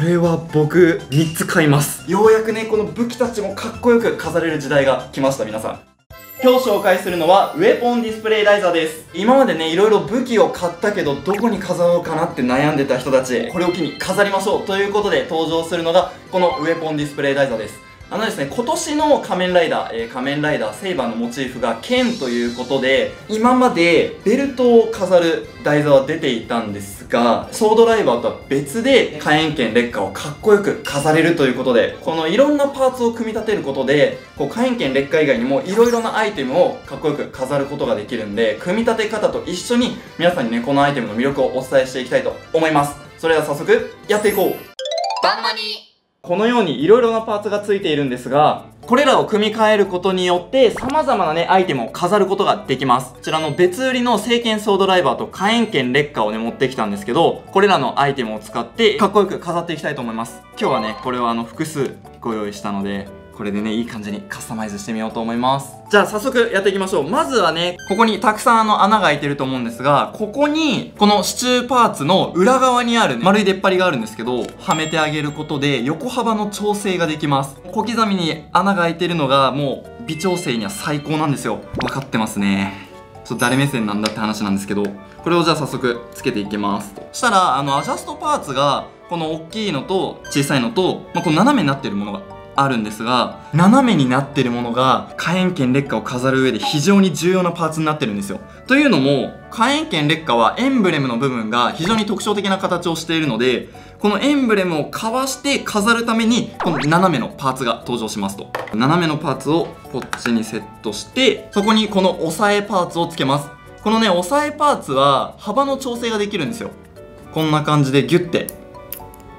これは僕3つ買います。ようやくねこの武器たちもかっこよく飾れる時代が来ました皆さん。今日紹介するのはウェポンディスプレイライザーです。今までねいろいろ武器を買ったけどどこに飾ろうかなって悩んでた人たち。これを機に飾りましょうということで登場するのがこのウェポンディスプレイライザーです。あのですね、今年の仮面ライダー、えー、仮面ライダーセイバーのモチーフが剣ということで、今までベルトを飾る台座は出ていたんですが、ソードライバーとは別で火炎剣劣化をかっこよく飾れるということで、このいろんなパーツを組み立てることで、こう火炎剣劣化以外にもいろいろなアイテムをかっこよく飾ることができるんで、組み立て方と一緒に皆さんにね、このアイテムの魅力をお伝えしていきたいと思います。それでは早速、やっていこうバンマニこのようにいろいろなパーツがついているんですが、これらを組み替えることによって様々なね、アイテムを飾ることができます。こちらの別売りの聖剣ソードライバーと火炎剣劣化をね、持ってきたんですけど、これらのアイテムを使ってかっこよく飾っていきたいと思います。今日はね、これをあの複数ご用意したので、これでね、いい感じにカスタマイズしてみようと思います。じゃあ早速やっていきましょう。まずはね、ここにたくさんあの穴が開いてると思うんですが、ここに、この支柱パーツの裏側にある、ね、丸い出っ張りがあるんですけど、はめてあげることで横幅の調整ができます。小刻みに穴が開いてるのがもう微調整には最高なんですよ。分かってますね。ちょっと誰目線なんだって話なんですけど、これをじゃあ早速つけていきます。そしたら、あの、アジャストパーツが、この大きいのと小さいのと、まあ、この斜めになってるものがあるんですが斜めになってるものが火炎剣劣化を飾る上で非常に重要なパーツになってるんですよ。というのも火炎剣劣化はエンブレムの部分が非常に特徴的な形をしているのでこのエンブレムをかわして飾るためにこの斜めのパーツが登場しますと。斜めのパーツをこっちにセットしてそこにこの押さえパーツをつけます。このね押さえパーツは幅の調整ができるんですよ。こんな感じでギュッて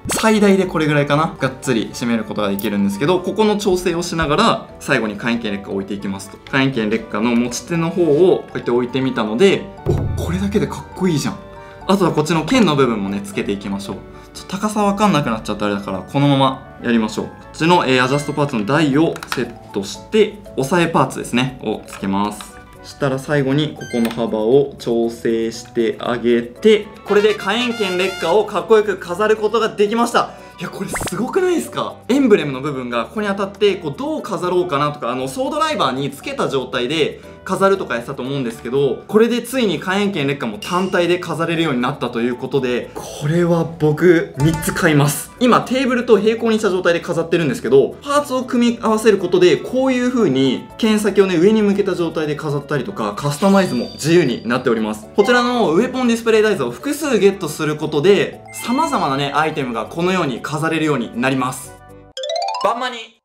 最大でこれぐらいかな？がっつり締めることができるんですけどここの調整をしながら最後に火炎剣劣化を置いていきますと。火炎剣劣化の持ち手の方をこうやって置いてみたのでおこれだけでかっこいいじゃん。あとはこっちの剣の部分もねつけていきましょう。ちょっと高さわかんなくなっちゃったあれだからこのままやりましょう。こっちの、えー、アジャストパーツの台をセットして押さえパーツですね。をつけます。したら最後にここの幅を調整してあげてこれで火炎剣劣化をかっこよく飾ることができました。いやこれすごくないですか？エンブレムの部分がここに当たってこうどう飾ろうかなとかあのソードライバーにつけた状態で飾るとかやってたと思うんですけどこれでついに火炎剣劣化も単体で飾れるようになったということでこれは僕3つ買います。今テーブルと平行にした状態で飾ってるんですけどパーツを組み合わせることでこういう風に剣先をね上に向けた状態で飾ったりとかカスタマイズも自由になっております。こちらのウェポンディスプレイ台座を複数ゲットすることで様々なねアイテムがこのように飾れるようになります。バンマニ。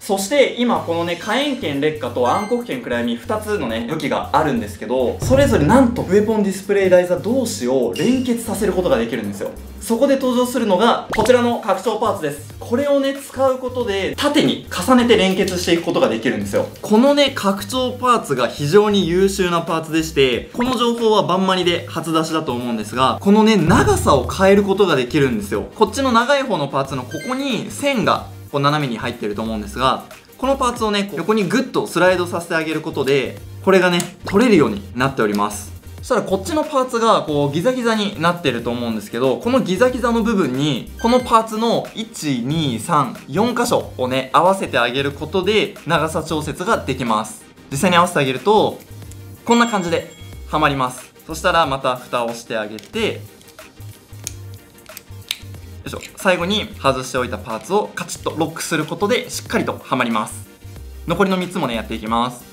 そして今このね火炎剣劣化と暗黒剣暗闇2つのね武器があるんですけどそれぞれなんとウェポンディスプレイ台座同士を連結させることができるんですよ。そこで登場するのがこちらの拡張パーツです。これをね使うことで縦に重ねて連結していくことができるんですよ。このね拡張パーツが非常に優秀なパーツでしてこの情報はバンマニで初出しだと思うんですがこのね長さを変えることができるんですよ。こっちの長い方のパーツのここに線がこう斜めに入ってると思うんですがこのパーツをね横にグッとスライドさせてあげることでこれがね取れるようになっております。そしたらこっちのパーツがこうギザギザになってると思うんですけどこのギザギザの部分にこのパーツの1234箇所をね合わせてあげることで長さ調節ができます。実際に合わせてあげるとこんな感じではまります。そしたらまた蓋をしてあげてしょ。最後に外しておいたパーツをカチッとロックすることでしっかりとはまります。残りの3つもねやっていきます。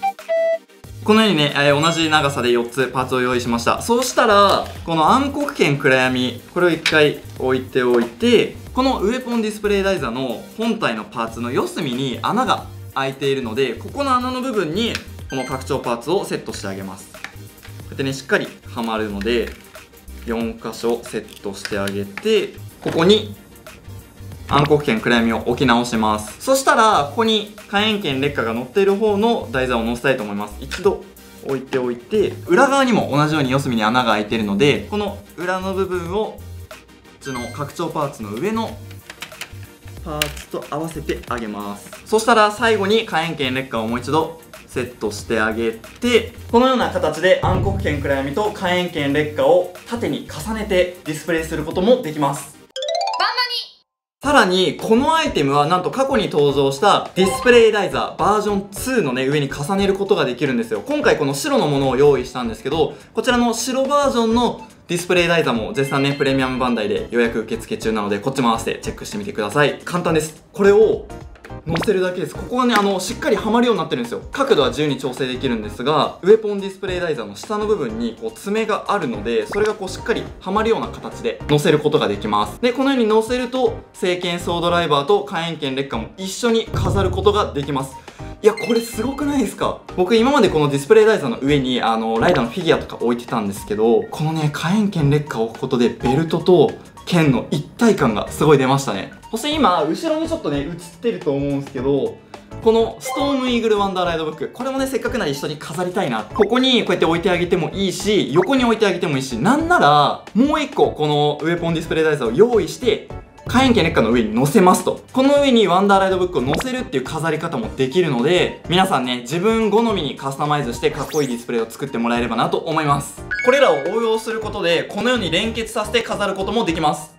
このようにね、えー、同じ長さで4つパーツを用意しました。そうしたらこの暗黒剣暗闇これを1回置いておいてこのウェポンディスプレイ台座の本体のパーツの四隅に穴が開いているのでここの穴の部分にこの拡張パーツをセットしてあげます。こうやってねしっかりはまるので4箇所セットしてあげてここに暗黒剣暗闇を置き直します。そしたらここに火炎剣劣化が載っている方の台座を載せたいと思います。一度置いておいて裏側にも同じように四隅に穴が開いているのでこの裏の部分をこっちの拡張パーツの上のパーツと合わせてあげます。そしたら最後に火炎剣劣化をもう一度セットしてあげてこのような形で暗黒剣暗闇と火炎剣劣化を縦に重ねてディスプレイすることもできます。さらに、このアイテムはなんと過去に登場したディスプレイライザーバージョン2のね、上に重ねることができるんですよ。今回この白のものを用意したんですけど、こちらの白バージョンのディスプレイライザーも絶賛ね、プレミアムバンダイで予約受付中なので、こっちも合わせてチェックしてみてください。簡単です。これを乗せるだけです。ここがねあのしっかりはまるようになってるんですよ。角度は自由に調整できるんですがウェポンディスプレイライザーの下の部分にこう爪があるのでそれがこうしっかりはまるような形で乗せることができます。でこのように乗せると聖剣ソードライバーと火炎剣劣化も一緒に飾ることができます。いやこれすごくないですか？僕今までこのディスプレイライザーの上にあのライダーのフィギュアとか置いてたんですけどこのね火炎剣劣化を置くことでベルトと剣の一体感がすごい出ましたね。そして今後ろにちょっとね映ってると思うんですけどこのストームイーグルワンダーライドブックこれもねせっかくなら一緒に飾りたいな。ここにこうやって置いてあげてもいいし横に置いてあげてもいいしなんならもう一個このウェポンディスプレイダイザーを用意して火炎剣劣化の上に乗せますと。この上にワンダーライドブックを乗せるっていう飾り方もできるので皆さんね自分好みにカスタマイズしてかっこいいディスプレイを作ってもらえればなと思いますこれらを応用することでこのように連結させて飾ることもできます。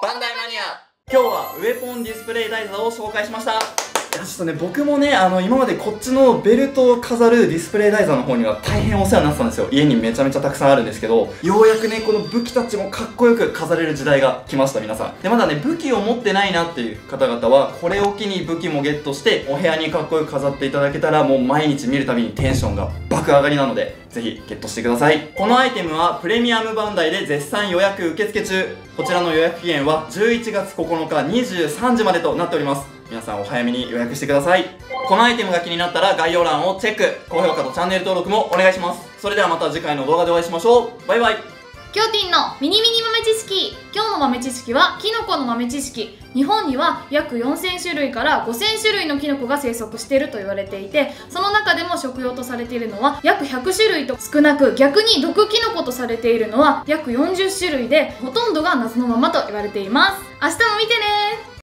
バンダイマニア。今日はウェポンディスプレイダイザーを紹介しましたちょっとね僕もねあの今までこっちのベルトを飾るディスプレイダイザーの方には大変お世話になってたんですよ。家にめちゃめちゃたくさんあるんですけどようやくねこの武器たちもかっこよく飾れる時代が来ました皆さ。んでまだね武器を持ってないなっていう方々はこれを機に武器もゲットしてお部屋にかっこよく飾っていただけたらもう毎日見るたびにテンションが爆上がりなのでぜひゲットしてください。このアイテムはプレミアムバンダイで絶賛予約受付中。こちらの予約期限は11月9日23時までとなっております。皆さんお早めに予約してください。このアイテムが気になったら概要欄をチェック。高評価とチャンネル登録もお願いします。それではまた次回の動画でお会いしましょう。バイバイ。キョーティンのミニミニ豆知識。今日の豆知識はキノコの豆知識。日本には約4000種類から5000種類のキノコが生息していると言われていてその中でも食用とされているのは約100種類と少なく逆に毒キノコとされているのは約40種類でほとんどが謎のままと言われています。明日も見てね。